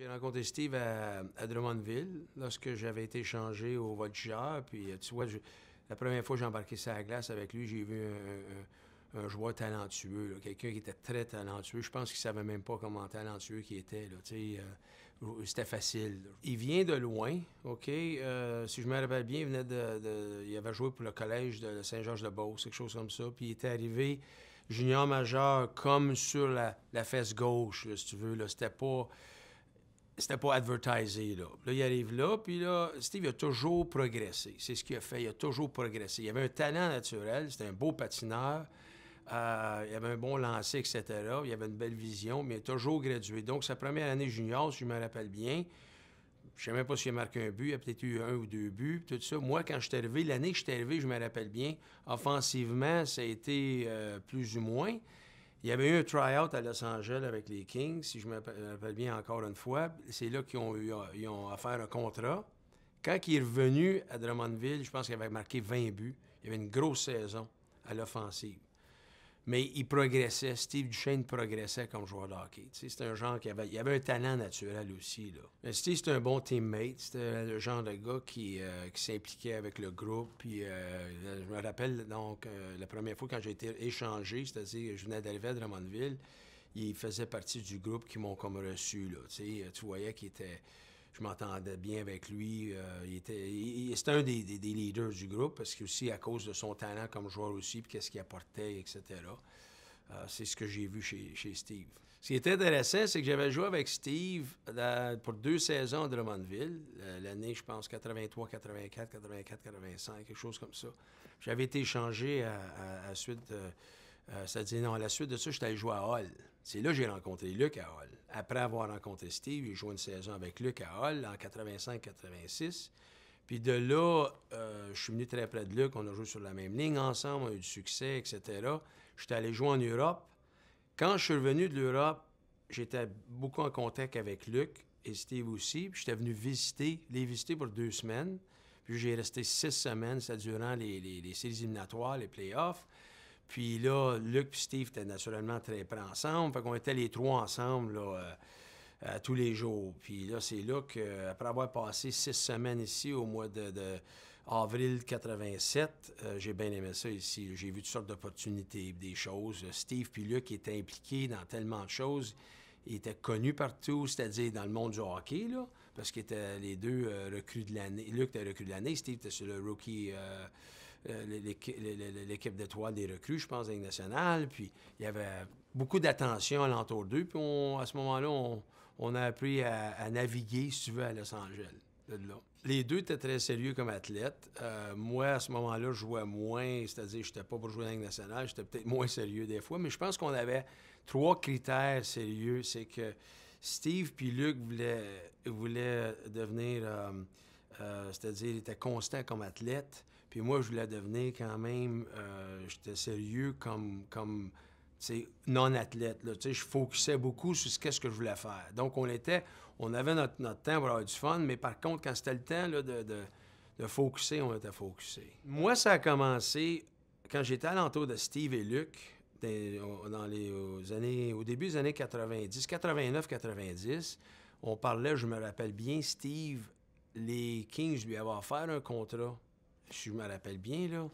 J'ai rencontré Steve à, Drummondville lorsque j'avais été échangé au Voltigeur. Puis, tu vois, la première fois que j'ai embarqué sur la glace avec lui, j'ai vu un joueur talentueux, quelqu'un qui était très talentueux. Je pense qu'il savait même pas comment talentueux qu'il était. Euh, c'était facile. Il vient de loin, OK? Euh, si je me rappelle bien, il venait de, Il avait joué pour le collège de Saint-Georges-de-Beauce, quelque chose comme ça. Puis il était arrivé junior majeur comme sur la, fesse gauche, si tu veux. C'était pas c'était pas advertisé, là. Là, il arrive là, puis là, Steve a toujours progressé. C'est ce qu'il a fait, il a toujours progressé. Il avait un talent naturel, c'était un beau patineur. Euh, il avait un bon lancer, etc. Il avait une belle vision, mais il a toujours gradué. Donc, sa première année junior, si je me rappelle bien, je sais même pas s'il a marqué un but, il a peut-être eu un ou deux buts, tout ça. Moi, quand je suis arrivé, l'année que je suis arrivé, je me rappelle bien, offensivement, ça a été euh, plus ou moins. Il y avait eu un try-out à Los Angeles avec les Kings, si je me rappelle bien encore une fois. C'est là qu'ils ont, eu, ils ont un contrat. Quand il est revenu à Drummondville, je pense qu'il avait marqué 20 buts. Il y avait une grosse saison à l'offensive. Mais il progressait. Steve Duchesne progressait comme joueur de hockey. C'est un genre qui avait, un talent naturel aussi. Là. Steve, c'était un bon teammate. C'était le genre de gars qui, euh, s'impliquait avec le groupe. Puis, euh, je me rappelle, donc, euh, la première fois quand j'ai été échangé, c'est-à-dire je venais d'arriver à Drummondville, il faisait partie du groupe qui m'ont comme reçu. Là. Tu voyais qu'il était je m'entendais bien avec lui. Euh, il était, un des, leaders du groupe parce que aussi à cause de son talent comme joueur aussi, puis qu'est-ce qu'il apportait, etc. Euh, c'est ce que j'ai vu chez, Steve. Ce qui était intéressant, c'est que j'avais joué avec Steve pour deux saisons à Drummondville, l'année, je pense, 83, 84, 84, 85, quelque chose comme ça. J'avais été échangé à, à suite de euh, ça dit non, à la suite de ça, j'étais allé jouer à Hall. C'est là que j'ai rencontré Luc à Hall. Après avoir rencontré Steve, j'ai joué une saison avec Luc à Hall en 85-86. Puis de là, euh, je suis venu très près de Luc. On a joué sur la même ligne ensemble, on a eu du succès, etc. J'étais allé jouer en Europe. Quand je suis revenu de l'Europe, j'étais beaucoup en contact avec Luc et Steve aussi. Puis j'étais venu visiter, les visiter pour deux semaines. Puis j'ai resté six semaines, ça durant les, les séries éliminatoires, les playoffs. Puis là, Luc et Steve étaient naturellement très près ensemble. Fait qu'on était les trois ensemble là, euh, euh, tous les jours. Puis là, c'est là qu'après avoir passé six semaines ici au mois de, avril 87, euh, j'ai bien aimé ça ici. J'ai vu toutes sortes d'opportunités, des choses. Steve puis Luc étaient impliqués dans tellement de choses. Ils étaient connus partout, c'est-à-dire dans le monde du hockey, là, parce qu'ils étaient les deux recrues de l'année. Luc était recrue de l'année, Steve était sur le rookie euh, l'équipe d'étoiles des recrues, je pense, avec nationale. Puis il y avait beaucoup d'attention alentour d'eux. Puis à ce moment-là, on, a appris à, naviguer, si tu veux, à Los Angeles. Les deux étaient très sérieux comme athlètes. Euh, moi, à ce moment-là, je jouais moins, c'est-à-dire je n'étais pas pour jouer dans nationale, j'étais peut-être moins sérieux des fois, mais je pense qu'on avait trois critères sérieux. C'est que Steve puis Luc voulaient, voulaient devenir, euh, c'est-à-dire, ils étaient constants comme athlètes. Puis moi, je voulais devenir quand même, euh, j'étais sérieux comme, comme non-athlète. Je focusais beaucoup sur ce qu'est-ce que je voulais faire. Donc, on était, on avait notre, temps pour avoir du fun, mais par contre, quand c'était le temps de, de, de focuser, on était focusé. Moi, ça a commencé quand j'étais à l'entour de Steve et Luc, dans les années, au début des années 90, 89-90, on parlait, je me rappelle bien, Steve, les Kings lui avaient offert un contrat je me rappelle bien, là,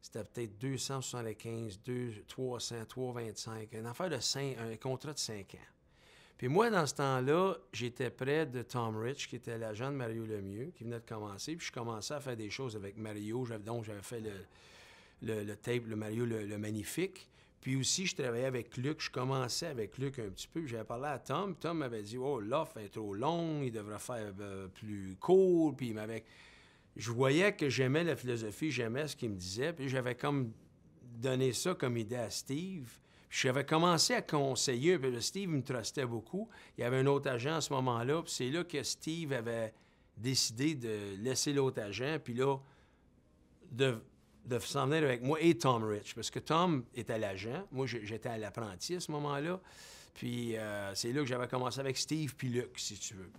c'était peut-être 275, 2, 300, 325, une affaire de 5, un contrat de 5 ans. Puis moi, dans ce temps-là, j'étais près de Tom Rich, qui était l'agent de Mario Lemieux, qui venait de commencer. Puis je commençais à faire des choses avec Mario. Donc, j'avais fait le, le, tape, le Mario le, Magnifique. Puis aussi, je travaillais avec Luc. Je commençais avec Luc un petit peu. J'avais parlé à Tom. Tom m'avait dit Oh, l'offre est trop longue, il devrait faire euh, plus court. Puis il m'avait je voyais que j'aimais la philosophie, j'aimais ce qu'il me disait, puis j'avais comme donné ça comme idée à Steve. J'avais commencé à conseiller, puis Steve me trustait beaucoup. Il y avait un autre agent à ce moment-là, puis c'est là que Steve avait décidé de laisser l'autre agent, puis là, de, de s'en venir avec moi et Tom Rich, parce que Tom était l'agent, moi j'étais à l'apprenti à ce moment-là, puis euh, c'est là que j'avais commencé avec Steve puis Luc, si tu veux.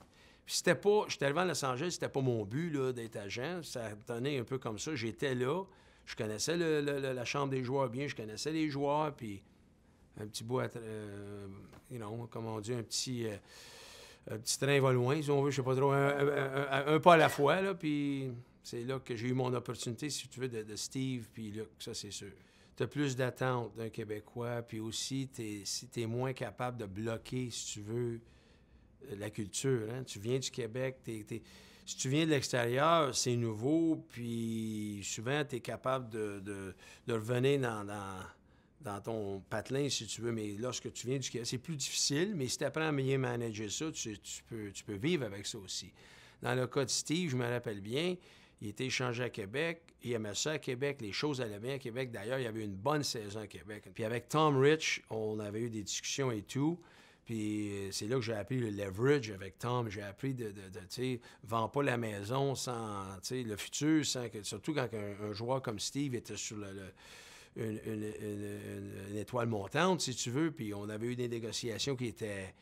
Puis c'était pas, j'étais arrivé à Los Angeles, c'était pas mon but d'être agent. Ça tenait un peu comme ça. J'étais là, je connaissais la chambre des joueurs bien, je connaissais les joueurs, puis un petit bout, euh, know, comme on dit, un petit, euh, un petit train va loin, si on veut, je sais pas trop, un, pas à la fois, là, puis c'est là que j'ai eu mon opportunité, si tu veux, de, Steve, puis Luc, ça c'est sûr. Tu plus d'attente d'un Québécois, puis aussi, si tu moins capable de bloquer, si tu veux, la culture. Hein. Tu viens du Québec, si tu viens de l'extérieur, c'est nouveau, puis souvent, tu es capable de, revenir dans, ton patelin, si tu veux, mais lorsque tu viens du Québec, c'est plus difficile, mais si tu apprends à mieux manager ça, tu, peux, tu peux vivre avec ça aussi. Dans le cas de Steve, je me rappelle bien, il était échangé à Québec, il aimait ça à Québec, les choses allaient bien à Québec. D'ailleurs, il y avait une bonne saison à Québec. Puis avec Tom Rich, on avait eu des discussions et tout. Puis euh, c'est là que j'ai appris le leverage avec Tom. J'ai appris de, de, tu sais, pas la maison sans, le futur, sans que, surtout quand un, joueur comme Steve était sur le, une, étoile montante, si tu veux. Puis on avait eu des négociations qui étaient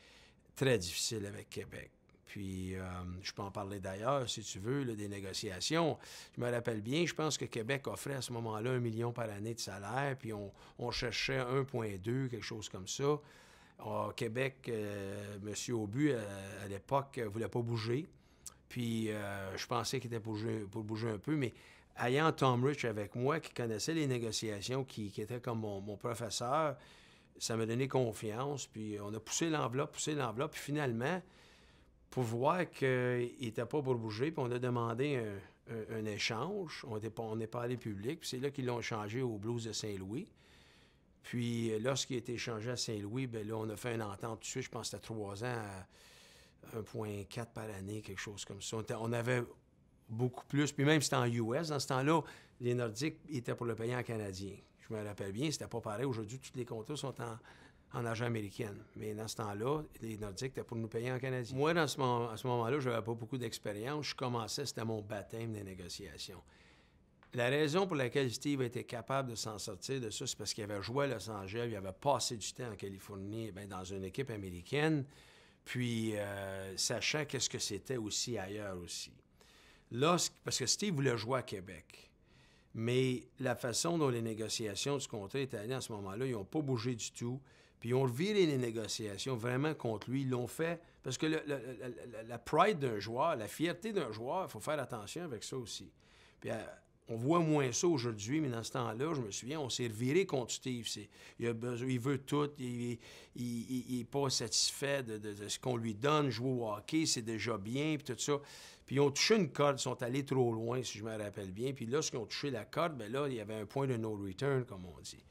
très difficiles avec Québec. Puis, euh, je peux en parler d'ailleurs, si tu veux, des négociations. Je me rappelle bien, je pense que Québec offrait à ce moment-là un million par année de salaire, puis on, on cherchait 1,2, quelque chose comme ça. Au Québec, euh, M. Aubu, euh, à, l'époque, ne voulait pas bouger. Puis euh, je pensais qu'il était pour bouger, pour bouger un peu, mais ayant Tom Rich avec moi, qui connaissait les négociations, qui, était comme mon, professeur, ça m'a donné confiance. Puis on a poussé l'enveloppe, poussé l'enveloppe. Puis finalement, pour voir qu'il n'était pas pour bouger, puis on a demandé un, échange. On n'est pas allé public. Puis c'est là qu'ils l'ont changé au Blues de Saint-Louis. Puis, euh, lorsqu'il a été échangé à Saint-Louis, bien là, on a fait une entente tout de suite, je pense que c'était trois ans à 1,4 par année, quelque chose comme ça. On, avait beaucoup plus. Puis même c'était en US, dans ce temps-là, les Nordiques étaient pour le payer en canadien. Je me rappelle bien, c'était pas pareil. Aujourd'hui, tous les contrats sont en, en argent américain. Mais dans ce temps-là, les Nordiques étaient pour nous payer en canadien. Moi, dans ce moment, à ce moment-là, je n'avais pas beaucoup d'expérience. Je commençais, c'était mon baptême des négociations. La raison pour laquelle Steve été capable de s'en sortir de ça, c'est parce qu'il avait joué à Los Angeles, il avait passé du temps en Californie, bien, dans une équipe américaine, puis euh, sachant qu'est-ce que c'était aussi ailleurs aussi. Lorsque, parce que Steve voulait jouer à Québec. Mais la façon dont les négociations du contrat étaient allées à ce moment-là, ils n'ont pas bougé du tout. Puis ils ont viré les négociations vraiment contre lui. Ils l'ont fait parce que la pride d'un joueur, la fierté d'un joueur, il faut faire attention avec ça aussi. Puis on voit moins ça aujourd'hui, mais dans ce temps-là, je me souviens, on s'est reviré contre Steve. Il, veut tout, il n'est pas satisfait de, ce qu'on lui donne, jouer au hockey, c'est déjà bien, puis tout ça. Puis ils ont touché une corde, ils sont allés trop loin, si je me rappelle bien. Puis lorsqu'ils ont touché la corde, bien là, il y avait un point de no return, comme on dit.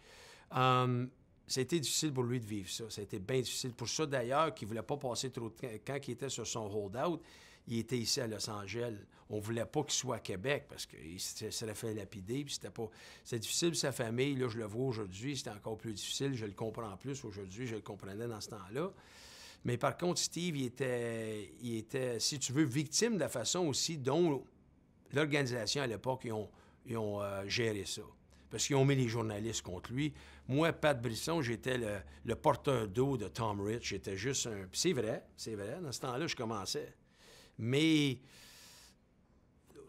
Um, c'était difficile pour lui de vivre ça. Été bien difficile. Pour ça, d'ailleurs, qu'il ne voulait pas passer trop de temps. Quand il était sur son hold-out, il était ici à Los Angeles. On ne voulait pas qu'il soit à Québec parce qu'il serait fait lapider. Puis c'était pas. Difficile pour sa famille. Là, je le vois aujourd'hui. C'était encore plus difficile. Je le comprends plus aujourd'hui. Je le comprenais dans ce temps-là. Mais par contre, Steve, il était, il était, si tu veux, victime de la façon aussi dont l'organisation à l'époque, ils ont, ont euh, géré ça. Parce qu'ils ont mis les journalistes contre lui. Moi, Pat Brisson, j'étais le, porteur d'eau de Tom Rich. J'étais juste un. c'est vrai, c'est vrai. Dans ce temps-là, je commençais. Mais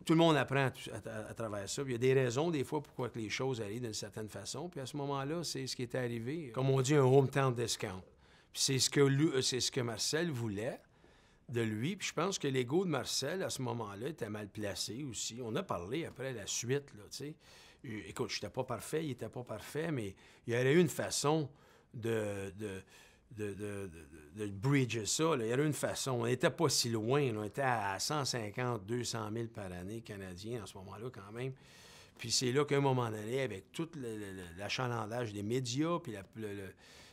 tout le monde apprend à, travers ça. il y a des raisons, des fois, pourquoi que les choses arrivent d'une certaine façon. Puis à ce moment-là, c'est ce qui est arrivé. Comme on dit, un hometown discount. Puis c'est ce que, euh, c'est ce que Marcel voulait de lui. Puis je pense que l'ego de Marcel, à ce moment-là, était mal placé aussi. On a parlé après la suite, là, tu sais. Écoute, je n'étais pas parfait, il n'était pas parfait, mais il y aurait eu une façon de de, de, de, bridger ça. Il y avait une façon. On n'était pas si loin. On était à 150, 200 000 par année canadiens en ce moment-là quand même. Puis c'est là qu'à un moment donné, avec tout l'achalandage des médias, puis la,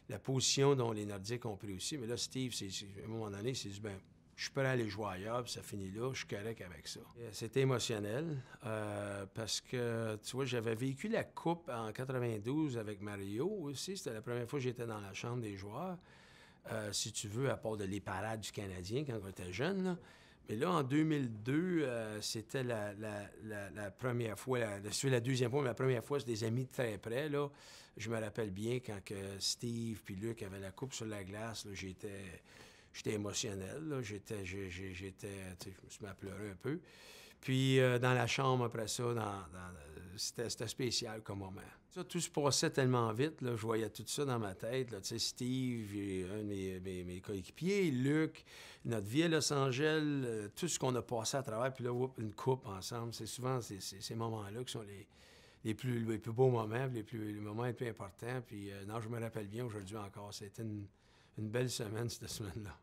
la, position dont les Nordiques ont pris aussi, mais là, Steve, à un moment donné, s'est dit, ben, je suis prêt à aller jouer ailleurs, puis ça finit là, je suis correct avec ça. C'était émotionnel euh, parce que, tu vois, j'avais vécu la Coupe en 92 avec Mario aussi. C'était la première fois que j'étais dans la chambre des joueurs, euh, si tu veux, à part de les parades du Canadien quand on était jeune. Mais là, en 2002, euh, c'était la, première fois, la, la deuxième fois, mais la première fois, c'est des amis de très près. Là. Je me rappelle bien quand que Steve puis Luc avaient la coupe sur la glace, j'étais j'étais émotionnel. J'étais, j'étais, je me suis mis à pleurer un peu. Puis euh, dans la chambre après ça, c'était spécial comme moment. Ça, tout se passait tellement vite, là, je voyais tout ça dans ma tête. Là, Steve, un de mes, mes, coéquipiers, Luc, notre vie à Los Angeles, euh, tout ce qu'on a passé à travers, puis là, une coupe ensemble. C'est souvent ces, moments-là qui sont les, les, plus, les plus beaux moments, les, plus, les moments les plus importants. Puis non, je me rappelle bien aujourd'hui encore, c'était une, une belle semaine, cette semaine-là.